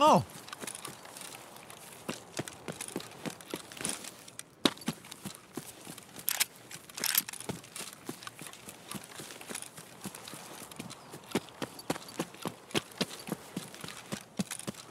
Oh.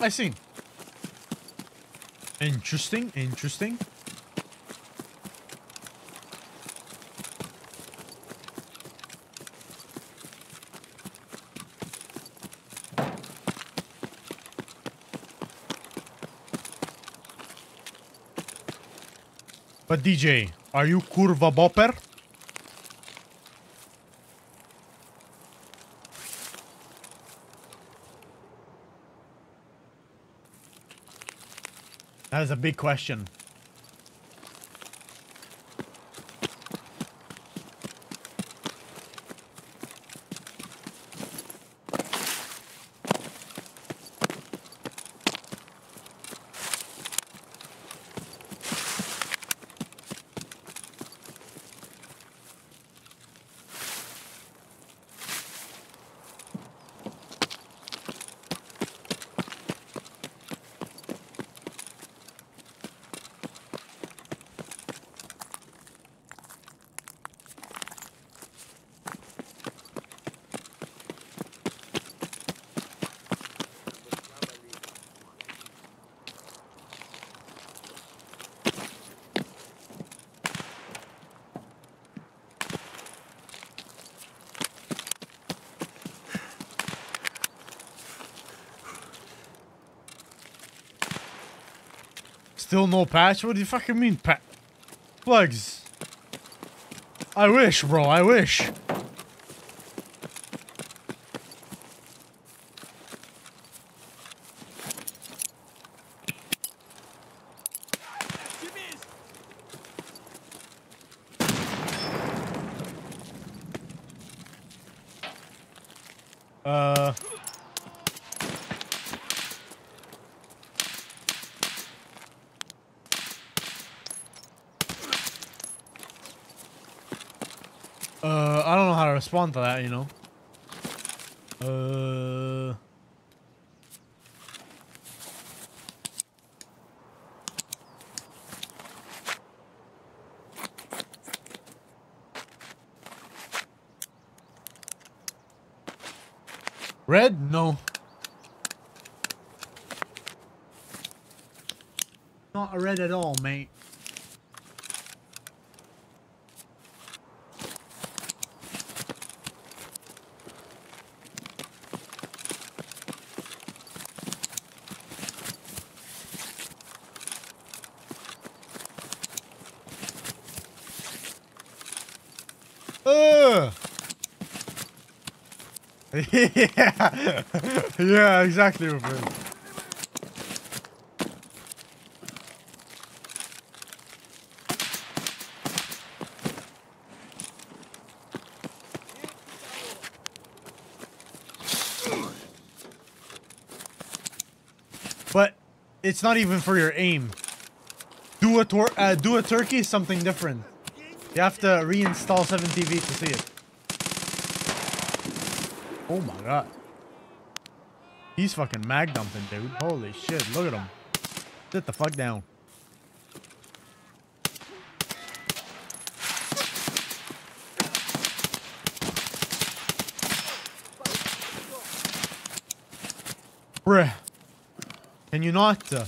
I see. Interesting, interesting. But DJ, are you Kurva Bopper? That is a big question. Still no patch? What do you fucking mean, pat? Plugs. I wish, bro. I wish. Uh. Uh, I don't know how to respond to that, you know. Uh. Red? No. Not a red at all, mate. yeah, yeah, exactly. But it's not even for your aim. Do a uh, do a turkey something different. You have to reinstall 7TV to see it. Oh my god. He's fucking mag dumping, dude. Holy shit, look at him. Sit the fuck down. Bruh. Can you not? Uh,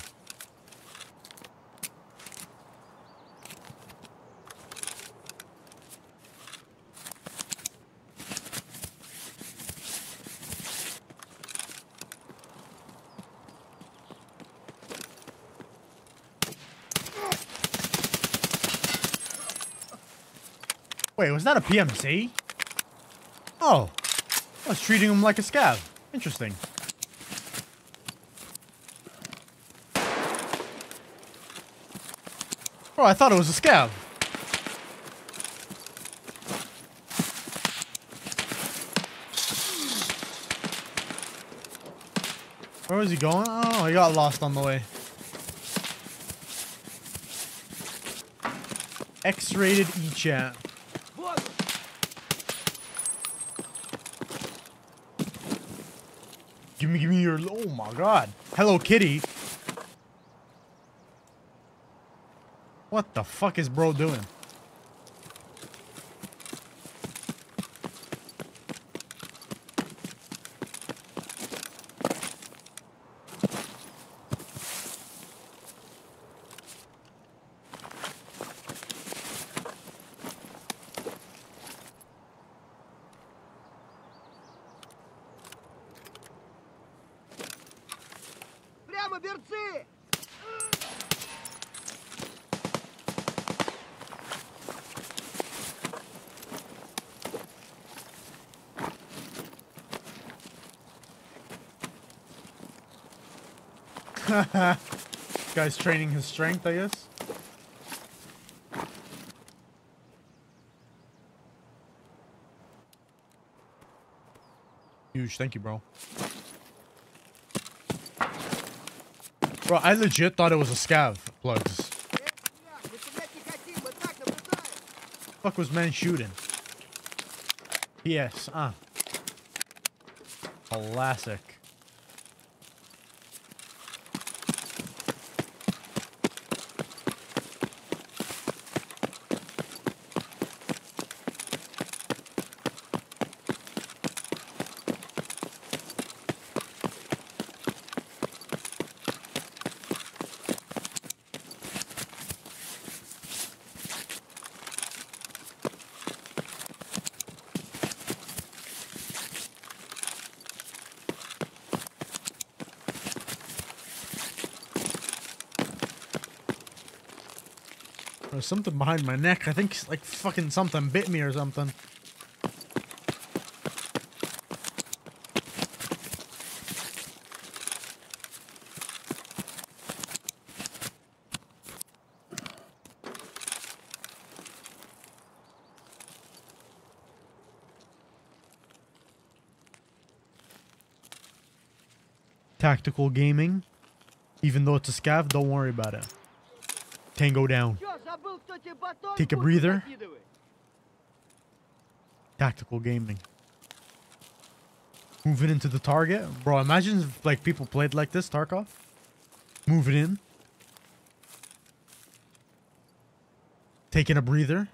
Wait, was that a PMC? Oh. I was treating him like a scav. Interesting. Oh, I thought it was a scav. Where was he going? Oh, he got lost on the way. X-rated E-chat. Give me, give me your. Oh my god. Hello Kitty. What the fuck is bro doing? Прямо берцы! Guy's training his strength, I guess. Huge, thank you, bro. Bro, I legit thought it was a scav, plugs. Fuck was man shooting? Yes, ah, uh. Classic. There's something behind my neck. I think like fucking something bit me or something. Tactical gaming. Even though it's a scav, don't worry about it. Tango down. Take a breather. Tactical gaming. Moving into the target. Bro, imagine if like people played like this, Tarkov. Moving in. Taking a breather.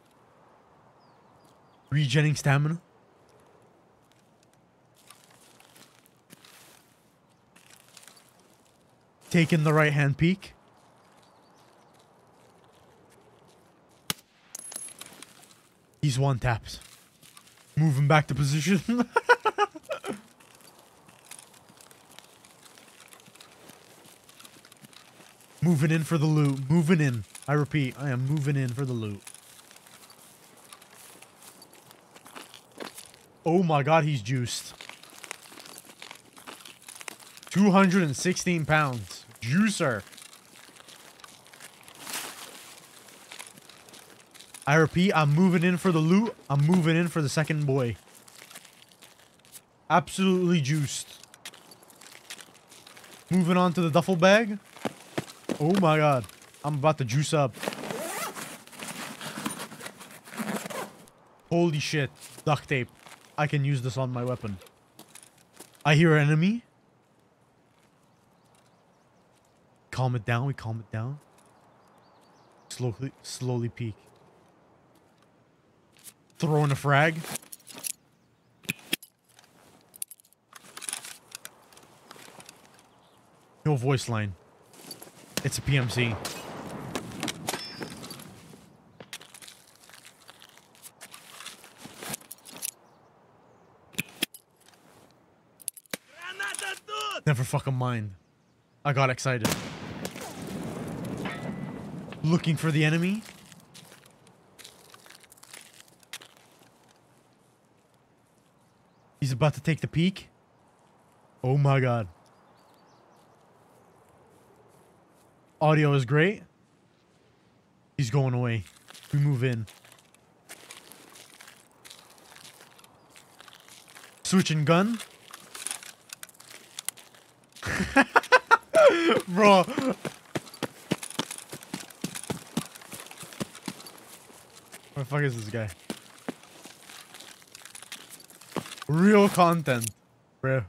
Regenning stamina. Taking the right hand peek. He's one tapped. Moving back to position. moving in for the loot. Moving in. I repeat, I am moving in for the loot. Oh my god, he's juiced. 216 pounds. Juicer. I repeat, I'm moving in for the loot. I'm moving in for the second boy. Absolutely juiced. Moving on to the duffel bag. Oh my god. I'm about to juice up. Holy shit. Duct tape. I can use this on my weapon. I hear an enemy. Calm it down. We calm it down. Slowly, slowly peek throwing a frag. No voice line. It's a PMC. Never fucking mind. I got excited. Looking for the enemy? He's about to take the peek. Oh my god. Audio is great. He's going away. We move in. Switching gun. Bro. Where the fuck is this guy? Real content, bro.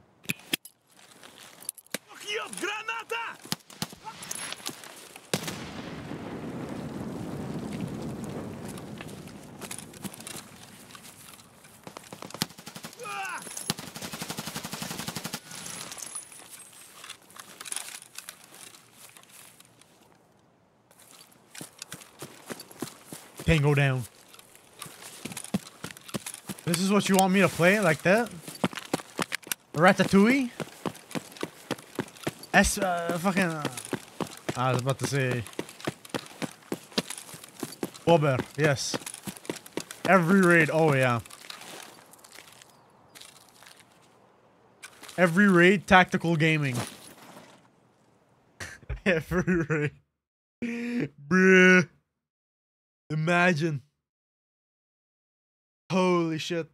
Tango down. This is what you want me to play like that? Ratatouille? S uh, fucking uh, I was about to say Bober, yes. Every raid, oh yeah. Every raid, tactical gaming. Every raid. Bruh. Imagine. Holy shit.